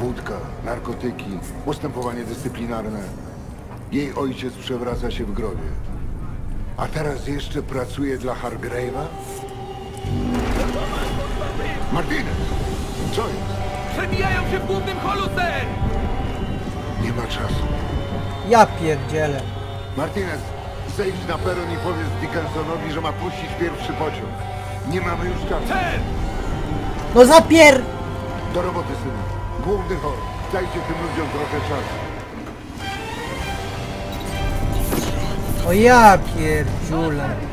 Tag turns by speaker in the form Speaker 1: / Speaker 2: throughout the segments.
Speaker 1: Wódka, narkotyki, postępowanie dyscyplinarne. Jej ojciec przewraca się w grobie. A teraz jeszcze pracuje dla Hargrave'a? Martinez! Co jest?
Speaker 2: Przebijają się w głównym holu, ser!
Speaker 1: Nie ma czasu.
Speaker 3: Ja pierdzielę.
Speaker 1: Martinez, zejdź na peron i powiedz Dickensonowi, że ma puścić pierwszy pociąg. Nie mamy już czasu.
Speaker 2: Ser!
Speaker 3: No zapier...
Speaker 1: Do roboty, synu. Główny hol. Dajcie tym ludziom trochę czasu.
Speaker 3: O ja pierdziule.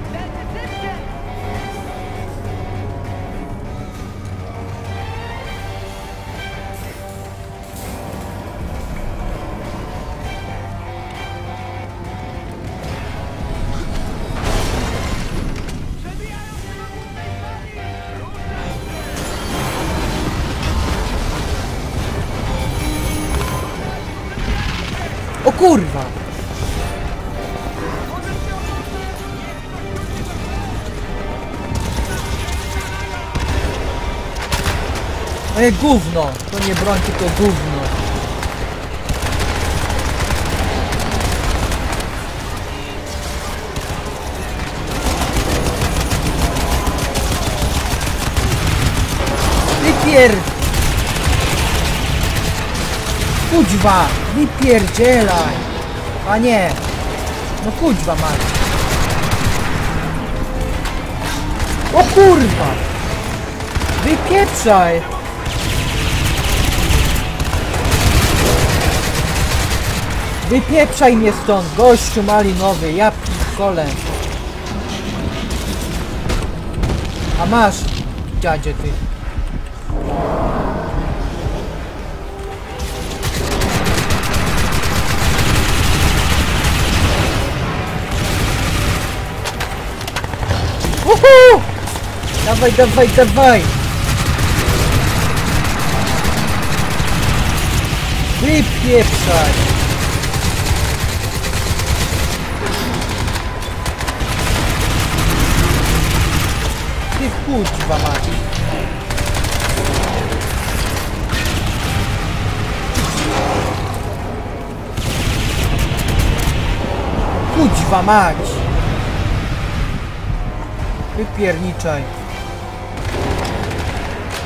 Speaker 3: Gówno! To nie broń, tylko gówno. Wypier... Kuźwa! Wypierdzielaj! A nie! No kuźwa mać! O kurwa! Wypieprzaj! Wypieprzaj mnie stąd, gościu malinowy, ja pikole. A masz, dziadzie ty. Uhu! Dawaj, dawaj, dawaj! Wypieprzaj! Ty kurwa mać! Kuźwa mać! Wypierniczaj!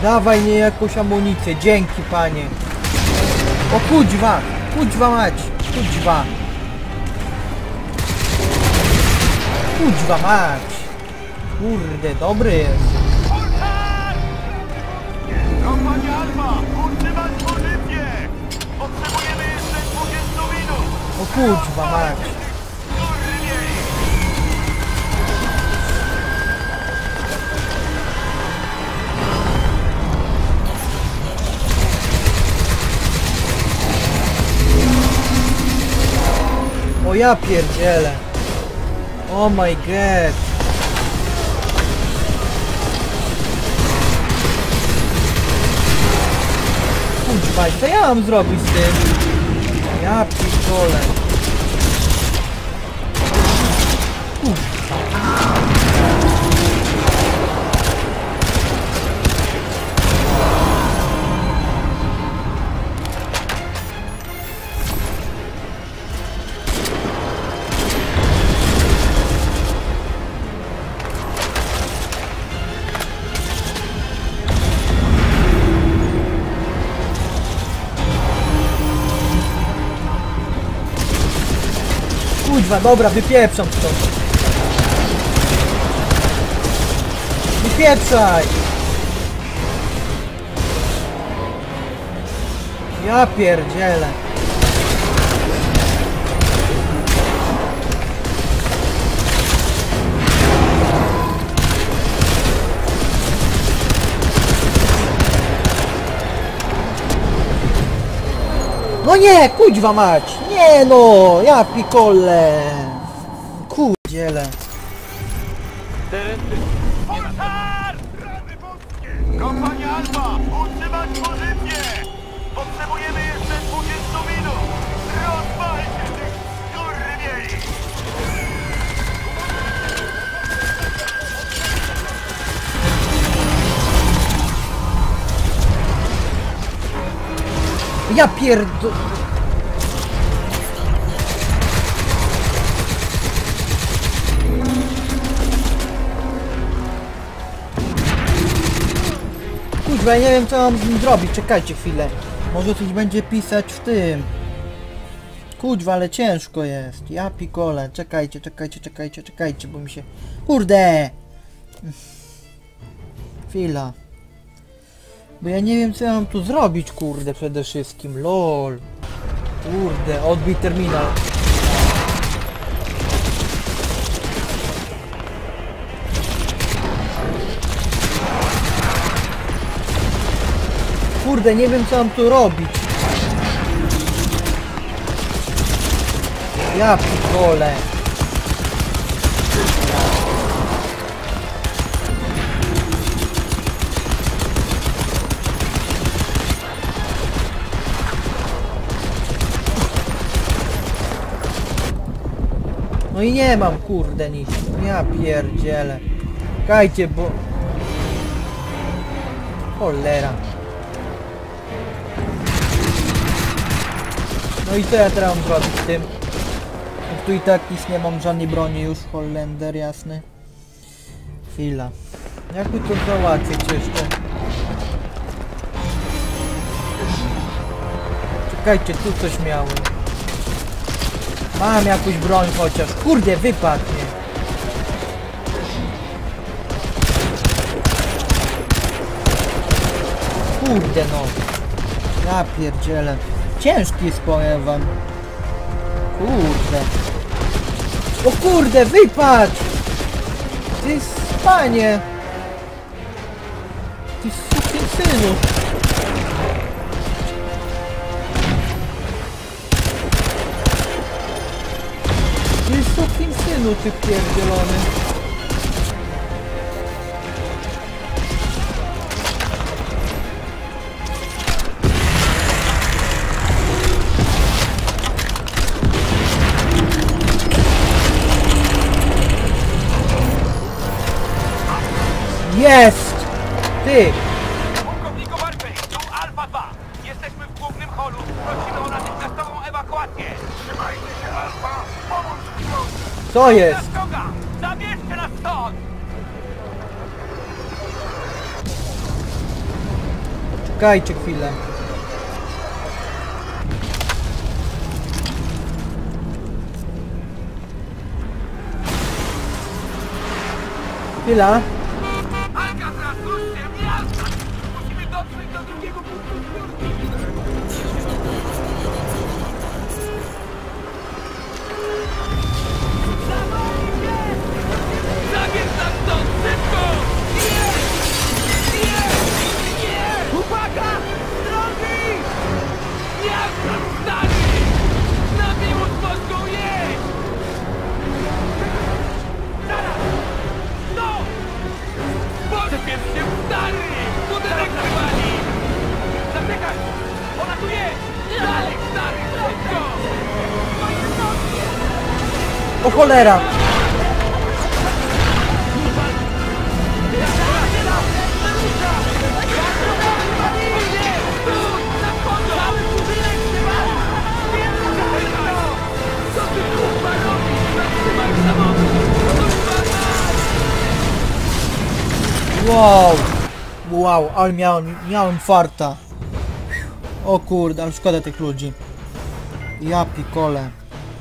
Speaker 3: Dawaj nie jakąś amunicję, dzięki panie! O kuźwa! Kuźwa mać! Kuźwa! Kuźwa mać! Kurde, dobry jest! O kuźwa mać! O ja pierdzielę! Oh my god! Kuźwa, co ja mam zrobić z tym? Ja pierdolę! Kuźwa, dobra, wypieprzam stąd. Wypieprzaj! Ja pierdzielę. No nie, kuźwa mać! Nie no, ja pikole! Ja pierdo... Kurwa, ja nie wiem co mam zrobić, czekajcie chwilę. Może coś będzie pisać w tym. Kurwa, ale ciężko jest. Ja pikole, czekajcie, czekajcie, czekajcie, czekajcie, bo mi się... Kurde! Chwila. Bo ja nie wiem co ja mam tu zrobić, kurde, przede wszystkim. LOL. Kurde, odbij terminal. Kurde, nie wiem co mam tu robić. Ja pikole. No i nie mam kurde nic. Ja pierdzielę. Kajcie, bo... Cholera. No i co ja teraz mam zrobić z tym? Jak tu i tak nic nie mam, żadnej broni już, Holender jasny. Chwila. Jak by to załatwić jeszcze? Czekajcie, tu coś miałem. Mam jakąś broń chociaż. Kurde, wypadł mnie. Kurde no. Ja pierdzielę. Ciężki jest, wam. Kurde. O kurde, wypadł! Ty spanie! Ty synu! Synu, pierdzielony! Jest! Ty! Co jest?
Speaker 2: Zabierzcie nas stąd!
Speaker 3: Czekajcie chwilę. Chwila.
Speaker 2: Zaczekaj! Ona tu jest! Dalej, stary! Szybko!
Speaker 3: O cholera! Wow! Wow, ale miałem, miałem farta. O kurde, ale szkoda tych ludzi. Ja pikole.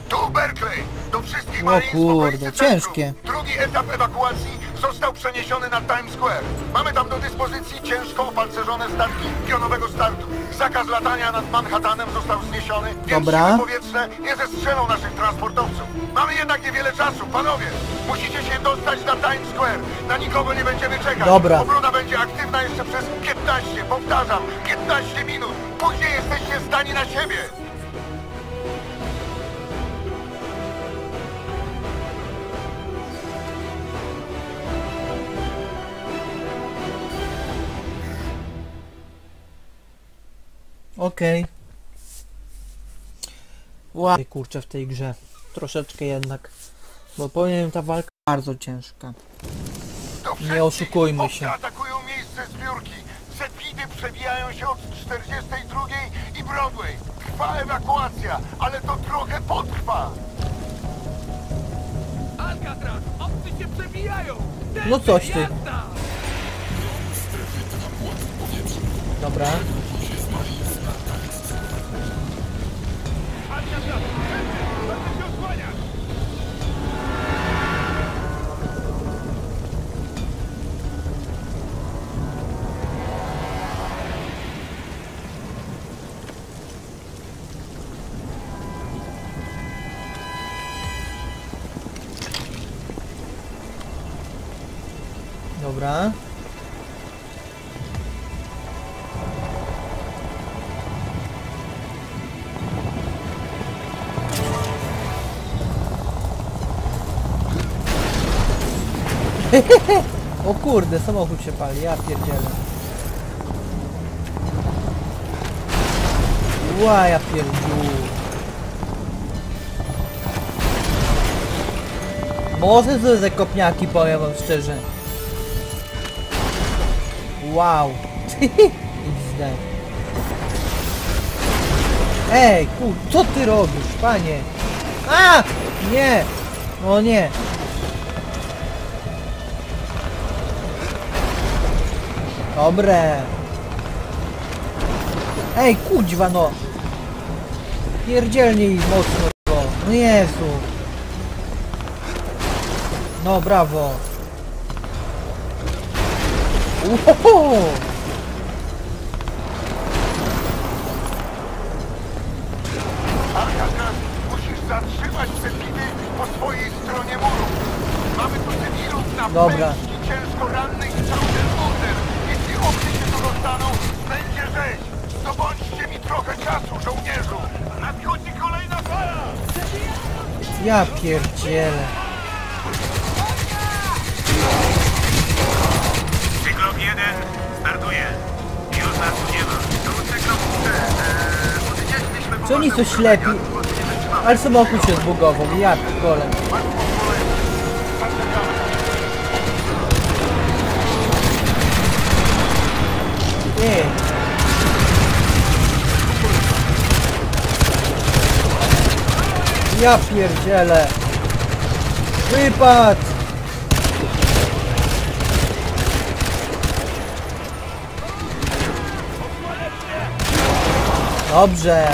Speaker 1: Tu Berkeley! Do wszystkich
Speaker 3: O kurde, ciężkie.
Speaker 1: Drugi etap ewakuacji został przeniesiony na Times Square. Mamy tam do dyspozycji ciężko opancerzone statki pionowego startu. Zakaz latania nad Manhattanem został zniesiony, więc
Speaker 3: Dobra.
Speaker 1: siły powietrzne nie zestrzelą naszych transportowców. Mamy jednak niewiele czasu, panowie. Musicie się dostać na Times Square. Na nikogo nie będziemy czekać.
Speaker 3: Dobra.
Speaker 1: Obrona będzie aktywna jeszcze przez 15, powtarzam, 15 minut. Później jesteście zdani na siebie.
Speaker 3: Okej. Wow. Kurczę w tej grze. Troszeczkę jednak. Bo powiem ta walka bardzo ciężka. Nie oszukujmy się.
Speaker 1: atakują miejsce zbiórki. Zepidy przebijają się od 42 i Broadway. Trwa ewakuacja, ale to trochę potrwa.
Speaker 2: Alcatraz! Obcy się przebijają!
Speaker 3: No coś ty. Dobra. Dobra. O kurde, samochód się pali, ja pierdzielę. Ła, ja pierdziu. Może to ze kopniaki, powiem wam szczerze. Wow. XD. Ej, kur... Co ty robisz, panie? A! Nie! No nie. Dobre. Ej, kuźwa no. Pierdzielnie ich mocno go. No Jezu. No, brawo. Uhoho!
Speaker 1: Alcatraz, musisz zatrzymać cepidy po swojej stronie muru. Mamy tu cywilów na
Speaker 3: Dobra. Ja pierdzielę.
Speaker 2: Cyklop 1 startuje. Już nas tu nie ma. Tu cyklop 3. Eee,
Speaker 3: Czy oni coś ślepi? Ale samochód się zbugował, ja pierdolę. Ej. Ja pierdzielę. Wypad! Dobrze.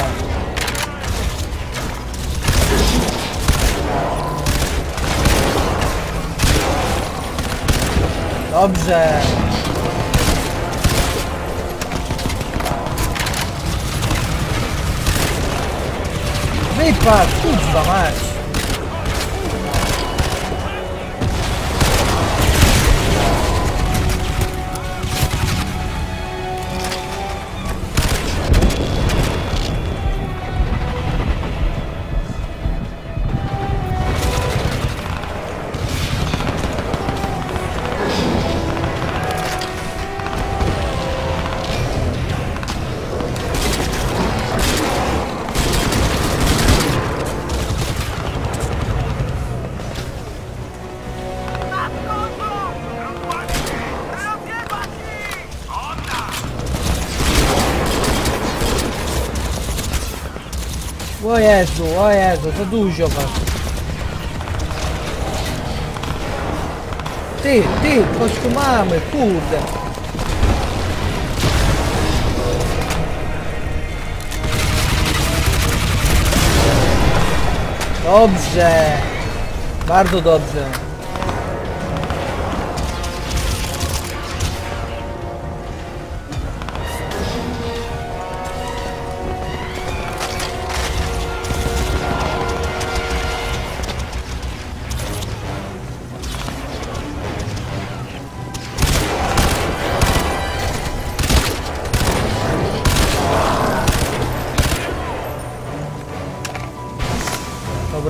Speaker 3: Dobrze. Wypad, kurwa mać. O o Jezu, to dużo was. Ty, ty, chodź tu mamy, kurde. Dobrze. Bardzo dobrze.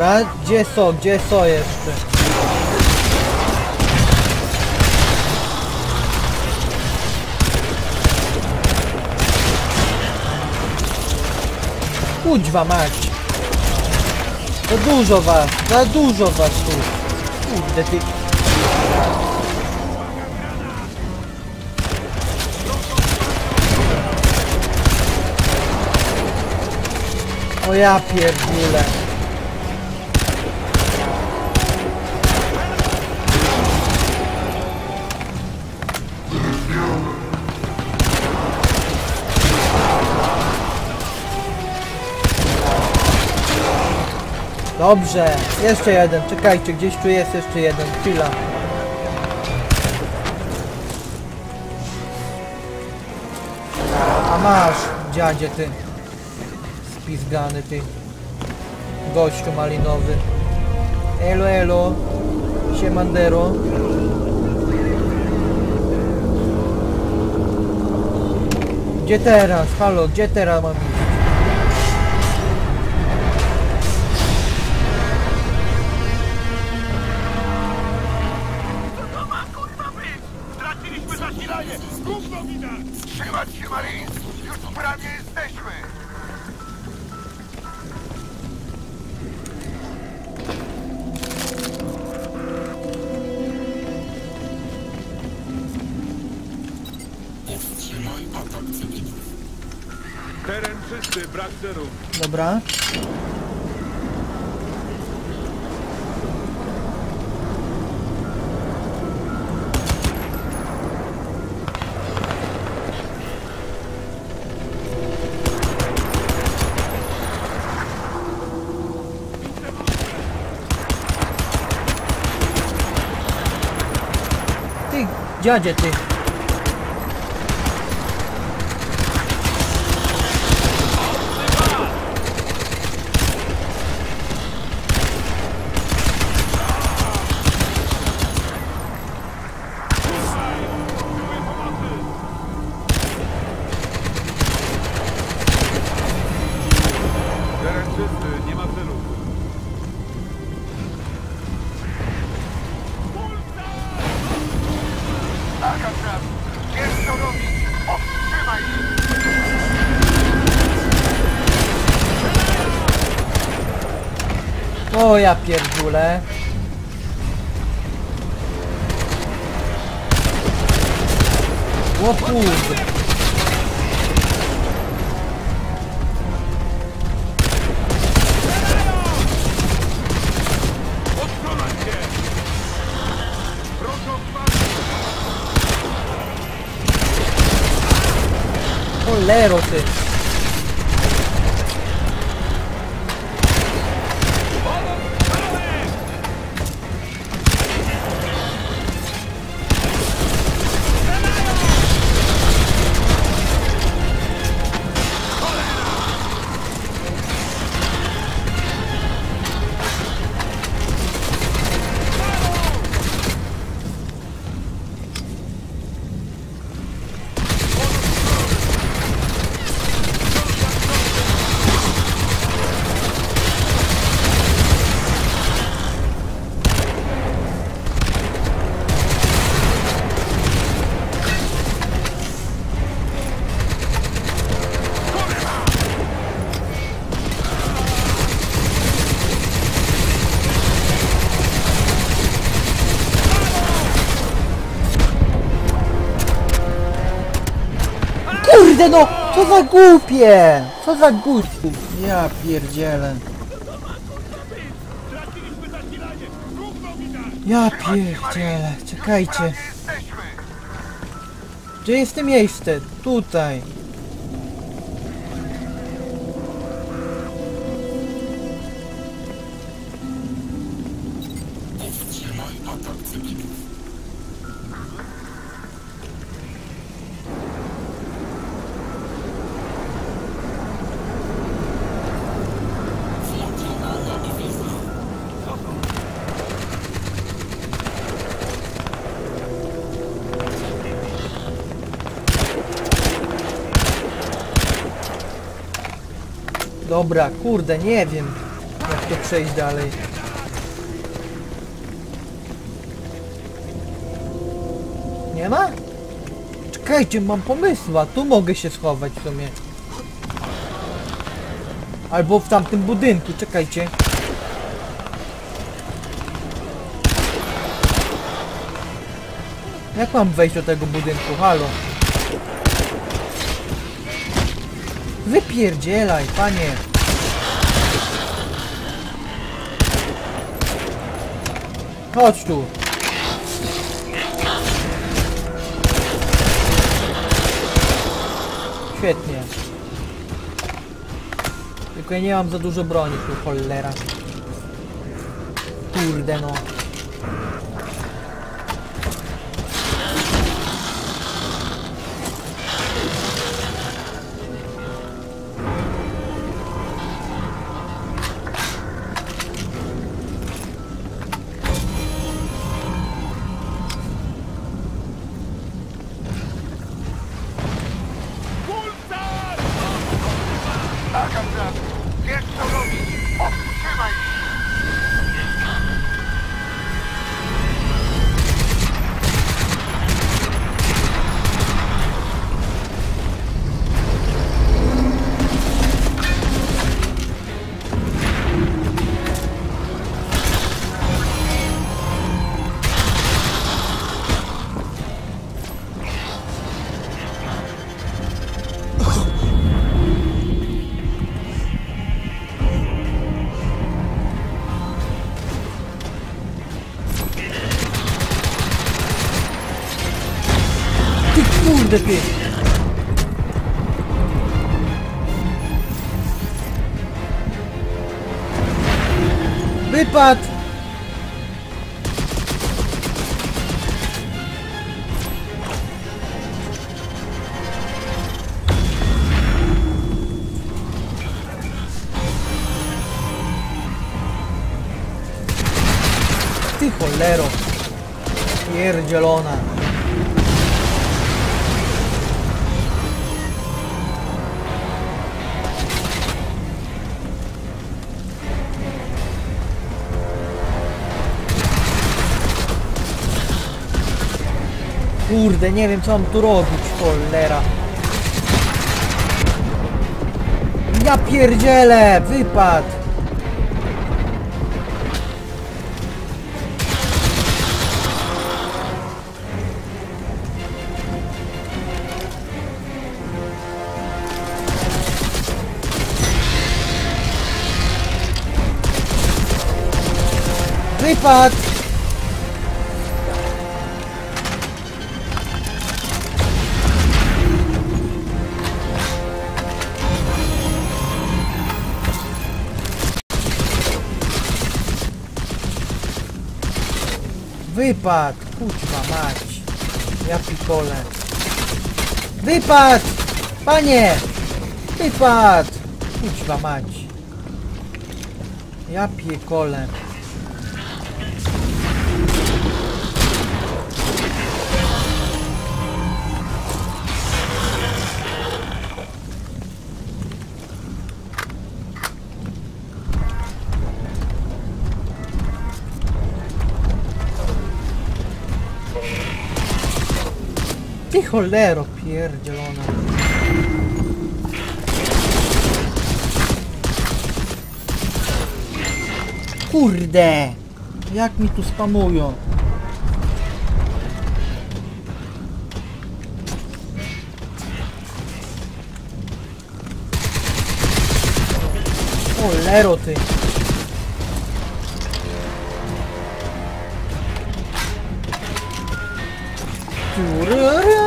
Speaker 3: Dobra, gdzie są, gdzie są jeszcze? Kuźwa mać! Za dużo was, za dużo was tu! Kurde ty... O ja pierdolę. Dobrze, jeszcze jeden, czekajcie, gdzieś tu jest jeszcze jeden, chwila. A masz, dziadzie ty. Spizgany ty. Gościu malinowy. Elo, elo. Siemandero. Gdzie teraz? Halo, gdzie teraz mam iść?
Speaker 1: Trzymać się, Marines! Już prawie jesteśmy!
Speaker 2: Teren czysty, brak zerów.
Speaker 3: Dobra. Ty, dziadzie ty. O ja pierdolę. O kurde.
Speaker 2: Odsunąć się! Proszę o wsparcie!
Speaker 3: Cholero ty. Za głupie! Co za głupie! Ja pierdzielę. Ja pierdzielę. Czekajcie. Gdzie jest to miejsce? Tutaj. Dobra, kurde, nie wiem jak to przejść dalej. Nie ma? Czekajcie, mam pomysła, tu mogę się schować w sumie. Albo w tamtym budynku, czekajcie. Jak mam wejść do tego budynku? Halo. Wypierdzielaj, panie! Chodź tu! Świetnie. Tylko ja nie mam za dużo broni, tu cholera. Kurde no. Kurde Kurde, nie wiem co mam tu robić, cholera. Ja pierdzielę, wypad. Wypad! Wypad! Kućwa mać! Ja pikole! Wypad! Panie! Wypad! Kućwa mać! Ja piekole! Ty cholero pierdzielona. Kurde! Jak mi tu spamują? Cholero ty! Tururun.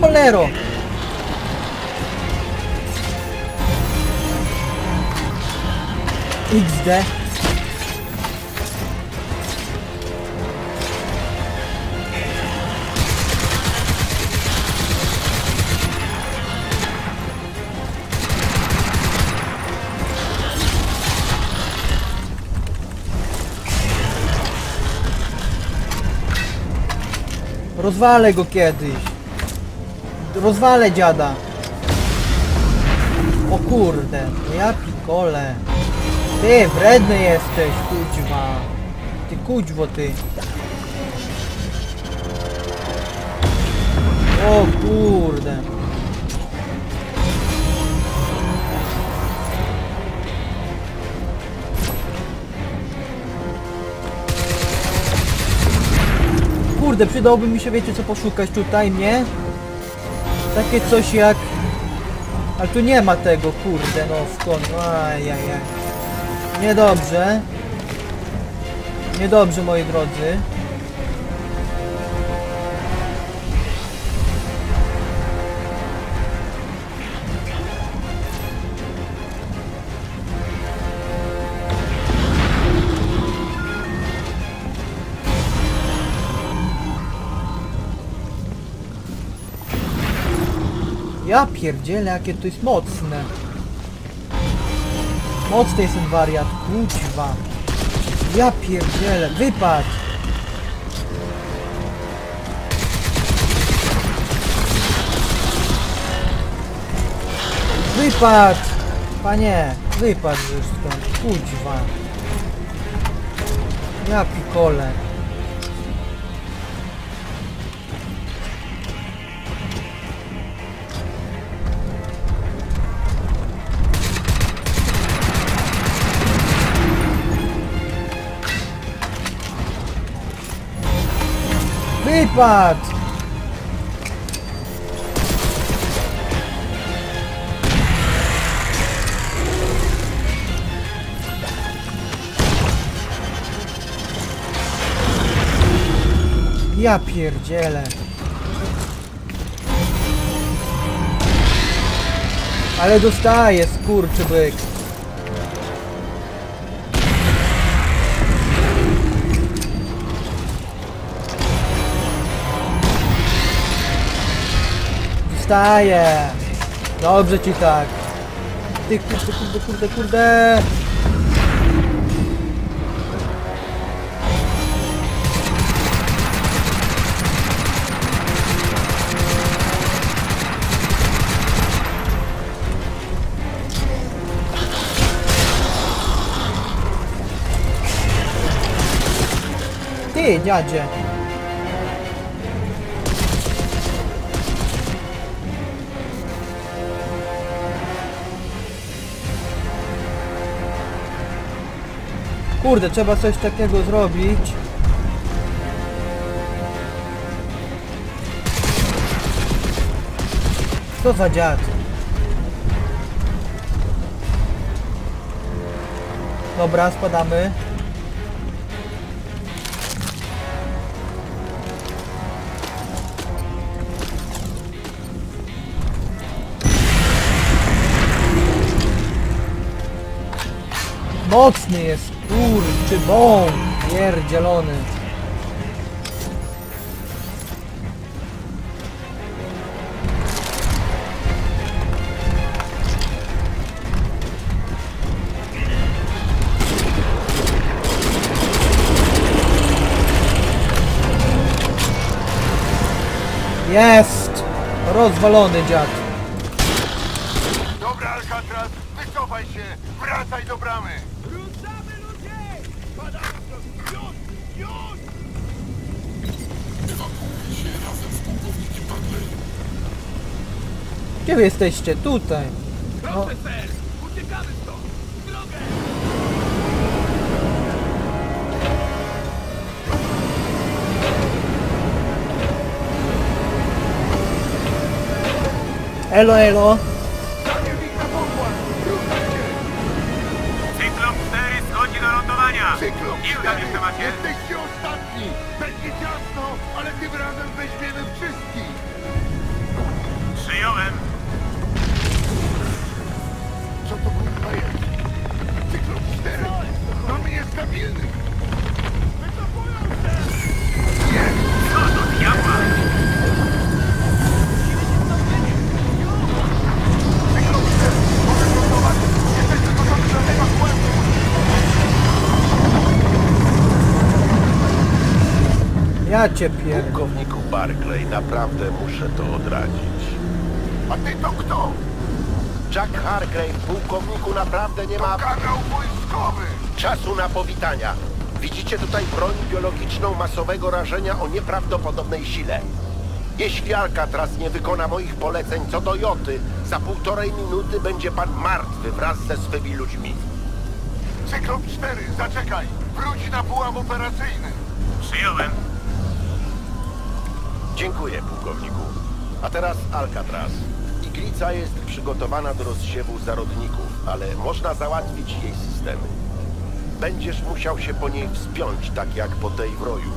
Speaker 3: Cholero! XD Rozwalę go kiedyś rozwalę dziada. O kurde, no ja pikole. Ty, wredny jesteś, kuźwa. Ty kuźwo, ty. O kurde. Kurde, przydałby mi się, wiecie co, poszukać tutaj, nie? Takie coś jak... Ale tu nie ma tego, kurde, no skąd, no ajajaj. Niedobrze. Niedobrze, moi drodzy. Ja pierdzielę, jakie to jest mocne. Mocny jest ten wariat, kuźwa. Ja pierdzielę, wypad. Wypad! Panie, wypad już stąd, kuźwa. Ja pikole. Wypad! Ja pierdzielę. Ale dostaję, skurczybyk. Dostaję. Dobrze ci tak. Ty kurde, kurde, kurde, kurde. Ty, dziadzie. Kurde, trzeba coś takiego zrobić. Co za dziad? Dobra, spadamy. Mocny jest, kurczy bąk, pierdzielony. Jest! Rozwalony dziad.
Speaker 1: Dobra, Alcatraz, wycofaj się! Wracaj do bramy!
Speaker 3: Gdzie wy jesteście? Tutaj.
Speaker 2: Drogę!
Speaker 3: Elo, elo.
Speaker 2: Cyklon Ile tam
Speaker 1: 4!
Speaker 2: jeszcze macie?
Speaker 1: Jesteście ostatni! Będzie ciasno, ale tym razem weźmiemy wszystkich!
Speaker 2: Przyjąłem!
Speaker 1: Co to kurwa jest? Cyklon 4! On jest stabilny! Wycofują się!
Speaker 2: Co do diabła?
Speaker 3: Ja cię pierdolę.
Speaker 4: Pułkowniku Barclay, naprawdę muszę to odradzić.
Speaker 1: A ty to kto?
Speaker 4: Jack Hargrave, pułkowniku, naprawdę nie ma
Speaker 1: Kanał wojskowy!
Speaker 4: czasu na powitania. Widzicie tutaj broń biologiczną masowego rażenia o nieprawdopodobnej sile. Jeśli Alcatraz nie wykona moich poleceń co do Joty, za półtorej minuty będzie pan martwy wraz ze swymi ludźmi.
Speaker 1: Cyklon 4, zaczekaj! Wróć na pułap operacyjny!
Speaker 2: Przyjąłem!
Speaker 4: Dziękuję, pułkowniku. A teraz Alcatraz. Iglica jest przygotowana do rozsiewu zarodników, ale można załatwić jej systemy. Będziesz musiał się po niej wspiąć, tak jak po tej w roju.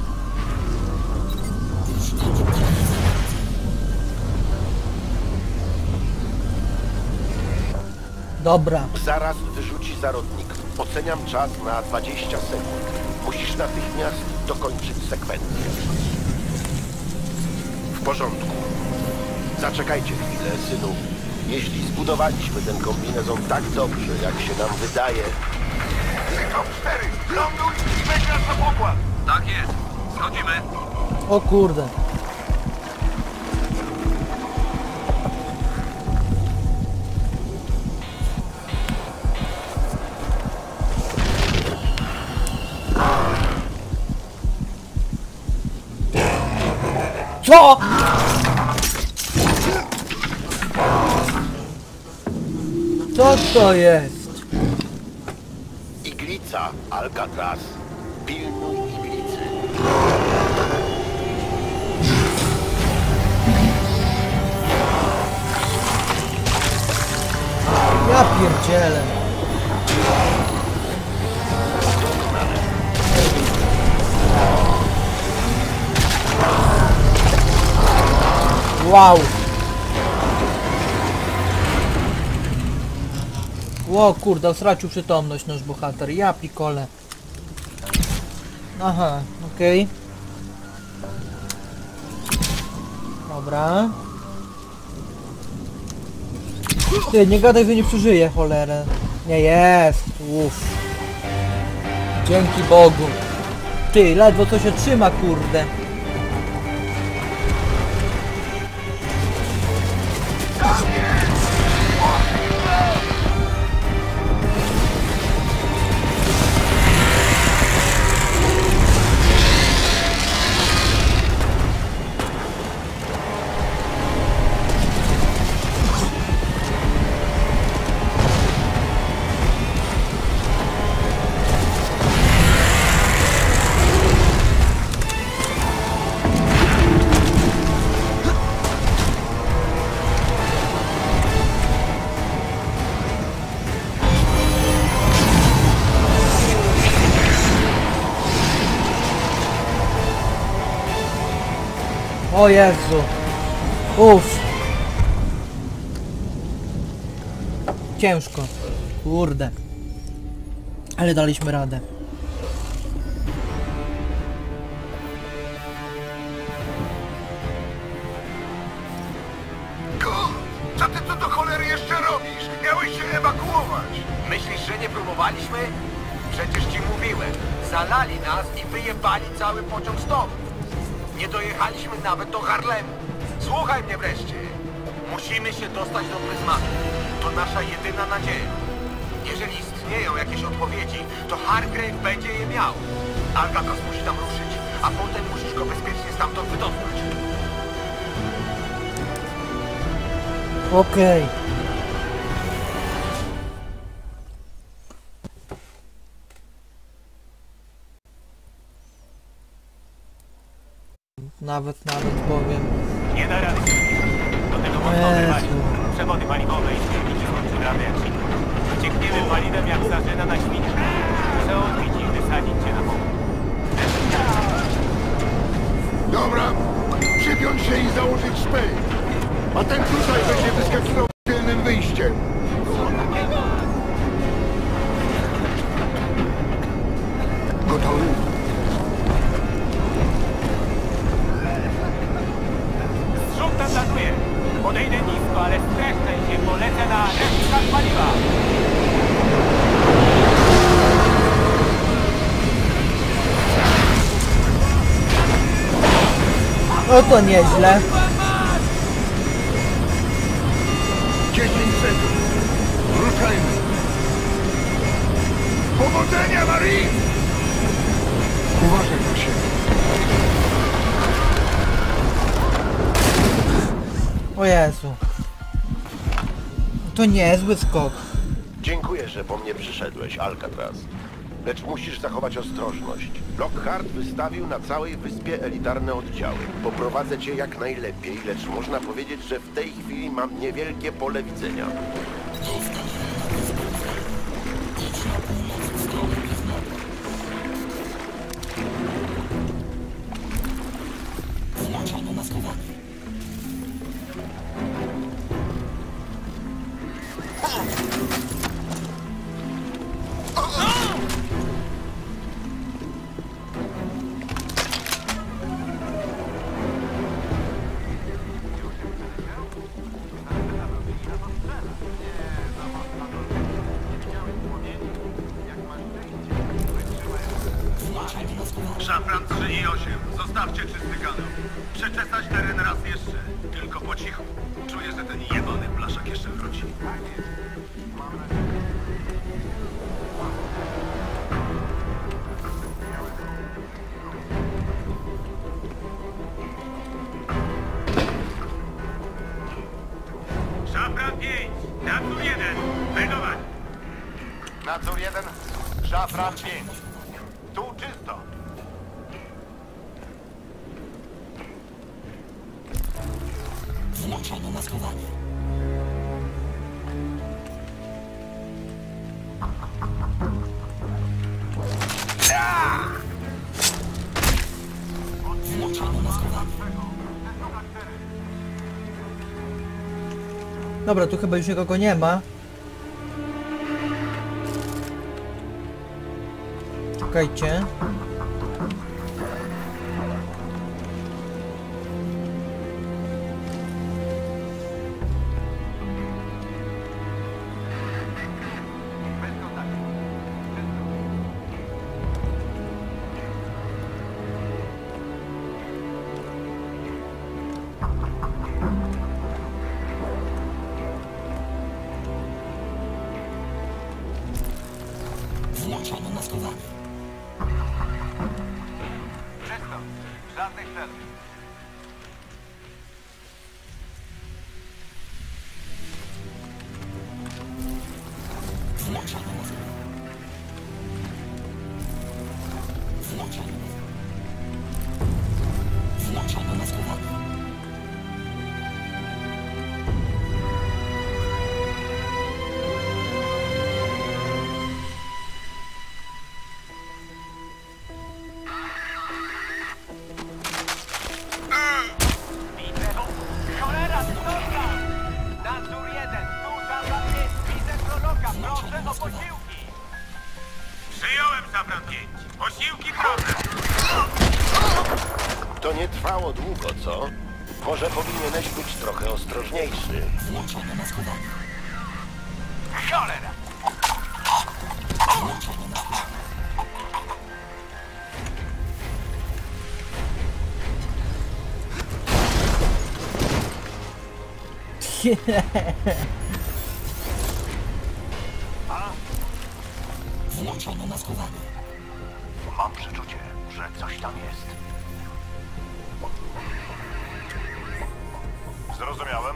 Speaker 3: Dobra.
Speaker 4: Zaraz wyrzuci zarodnik. Oceniam czas na 20 sekund. Musisz natychmiast dokończyć sekwencję. W porządku. Zaczekajcie chwilę, synu. Jeśli zbudowaliśmy ten kombinezon tak dobrze, jak się nam wydaje,
Speaker 1: Sygnał 4, ląduj i weź nas na pokład.
Speaker 2: Tak jest. Schodzimy.
Speaker 3: O kurde. Co? Co to jest?
Speaker 4: iglica, Alcatraz. Pilnuj iglicy.
Speaker 3: Ja pierdzielę. Wow. Ło kurde, stracił przytomność nasz bohater. Ja pikole. Aha, okej. Dobra. Ty, nie gadaj, że nie przeżyje, cholerę. Nie jest. Uff. Dzięki Bogu. Ty, ledwo co się trzyma, kurde. O Jezu. Uff. Ciężko. Kurde. Ale daliśmy radę.
Speaker 1: Co ty tu do cholery jeszcze robisz? Miałeś się ewakuować.
Speaker 2: Myślisz, że nie próbowaliśmy? Przecież ci mówiłem. Zalali nas i wyjebali cały pociąg stąd. Nie dojechaliśmy nawet do Harlemu. Słuchaj mnie wreszcie. Musimy się dostać do Pryzmatu. To nasza jedyna nadzieja. Jeżeli istnieją jakieś odpowiedzi, to Hargrave będzie je miał. Alcatraz musi tam ruszyć, a potem musisz go bezpiecznie stamtąd wydostać.
Speaker 3: Okej. Nawet, nawet powiem.
Speaker 2: Nie da rady. Do tego
Speaker 3: Jezu.
Speaker 2: Przewody paliwowe i silniki skończyły radiacji. Ciekniemy paliwem jak zarzyna na świnie. Muszę odbić i wysadzić cię na pokój.
Speaker 1: Dobra, przypiąć się i założyć szpej. A ten tutaj będzie wyskakiwał
Speaker 3: No to nieźle.
Speaker 1: 10 sekund. Ruszajmy. Powodzenia, Marie! Uważaj na siebie.
Speaker 3: O Jezu. To niezły skok.
Speaker 4: Dziękuję, że po mnie przyszedłeś, Alcatraz. Lecz musisz zachować ostrożność. Lockhart wystawił na całej wyspie elitarne oddziały. Poprowadzę cię jak najlepiej, lecz można powiedzieć, że w tej chwili mam niewielkie pole widzenia.
Speaker 2: Szafran
Speaker 5: Dobra, tu chyba już nikogo nie ma. Czekajcie.
Speaker 4: To nie trwało długo, co? Może powinieneś być trochę ostrożniejszy.
Speaker 3: Cholera!
Speaker 2: Mam przeczucie, że coś tam jest. Zrozumiałem.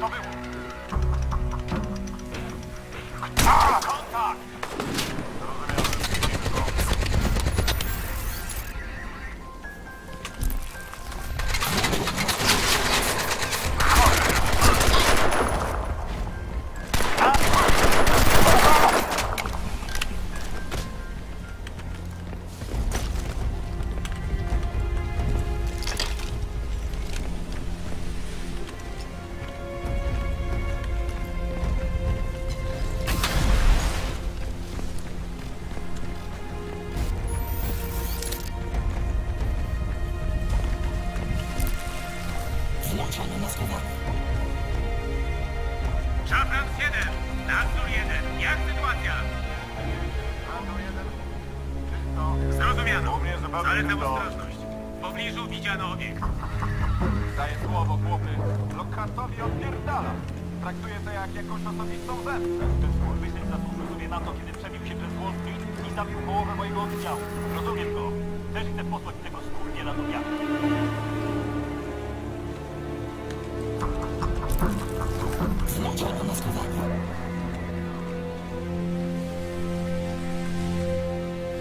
Speaker 2: Co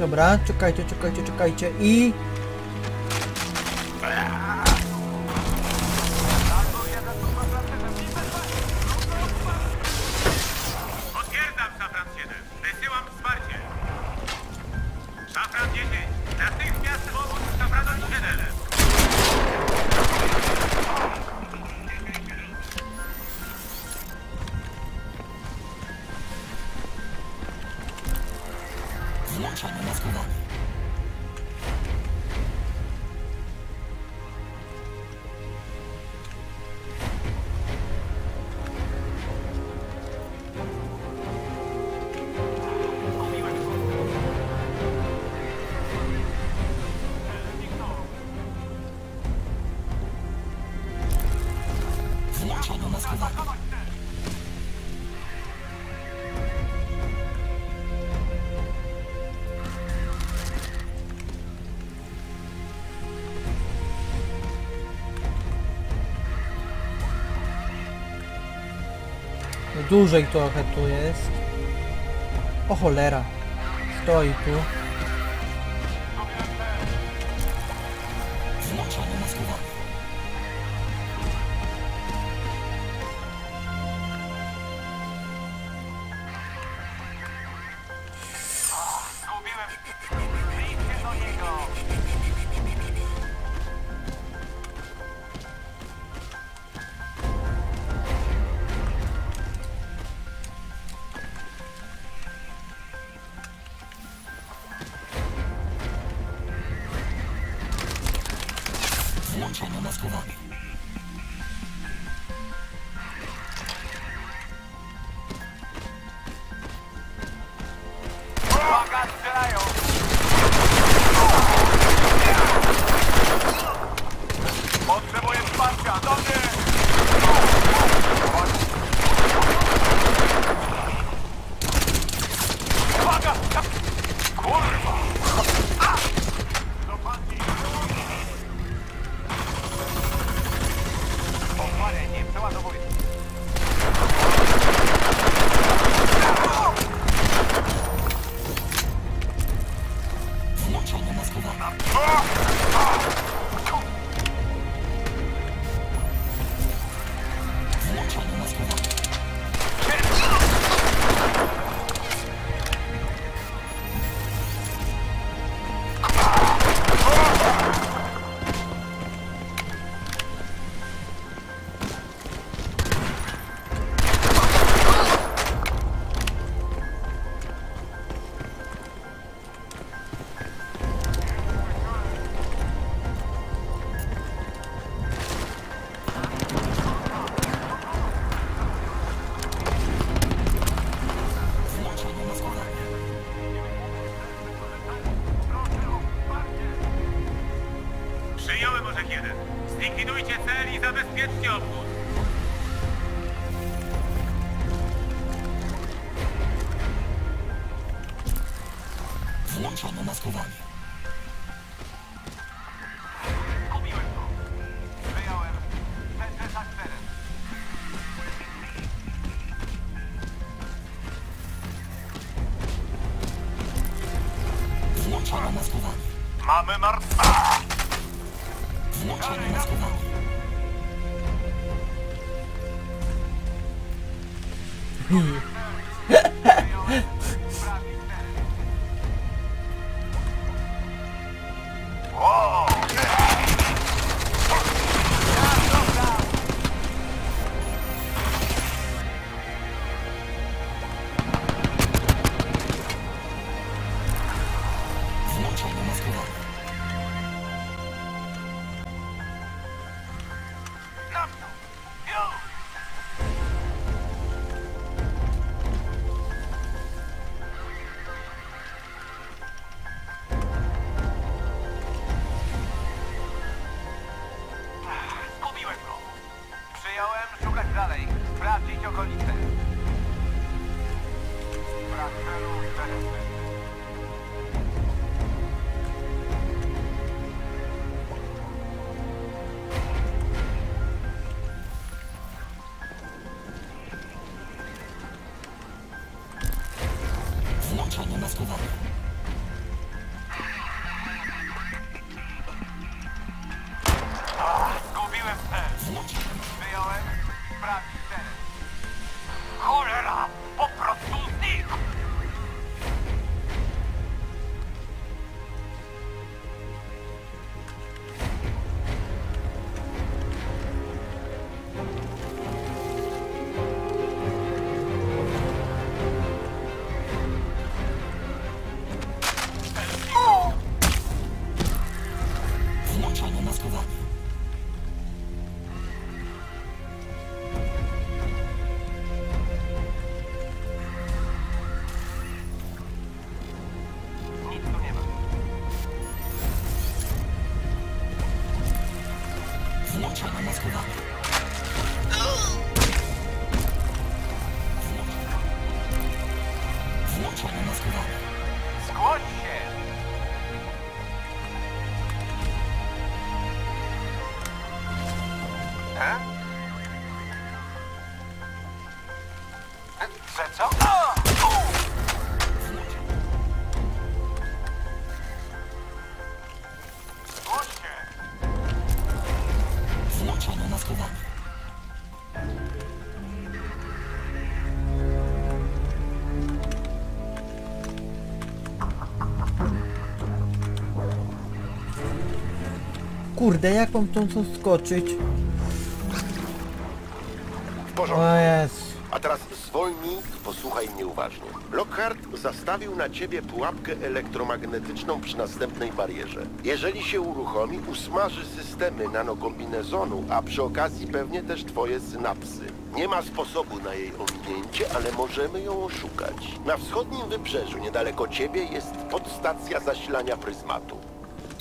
Speaker 2: Dobra, czekajcie, czekajcie, czekajcie i... dłużej trochę tu jest. O cholera. Stoi tu.
Speaker 5: Ptaszek 1. Zlikwidujcie cel i zabezpieczcie obwód.
Speaker 2: Włączono maskowanie. Zwyczajnie nas powoduje.
Speaker 3: Kurde, jak mam tą co skoczyć?
Speaker 4: W porządku.
Speaker 3: O jest.
Speaker 4: A teraz zwolnij i posłuchaj mnie uważnie. Lockhart zastawił na ciebie pułapkę elektromagnetyczną przy następnej barierze. Jeżeli się uruchomi, usmaży systemy nanokombinezonu, a przy okazji pewnie też twoje synapsy. Nie ma sposobu na jej ominięcie, ale możemy ją oszukać. Na wschodnim wybrzeżu, niedaleko ciebie, jest podstacja zasilania pryzmatu.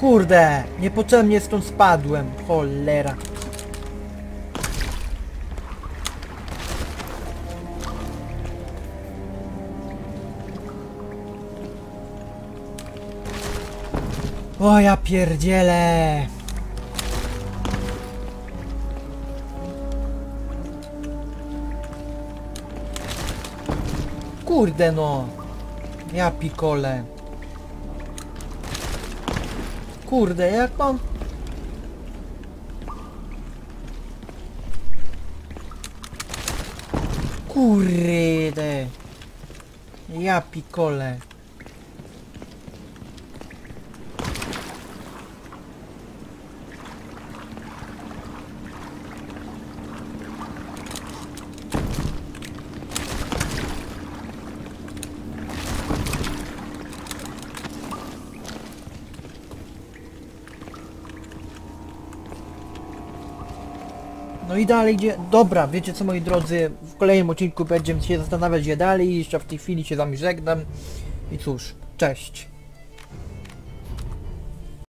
Speaker 3: Kurde, niepotrzebnie stąd spadłem. Cholera. O ja pierdzielę. Kurde no. Ja pikole. Kurde, jak mam... Kurde. Ja pikole. I dalej idzie. Dobra, wiecie co moi drodzy, w kolejnym odcinku będziemy się zastanawiać gdzie dalej, jeszcze w tej chwili się z wami żegnam. I cóż, cześć.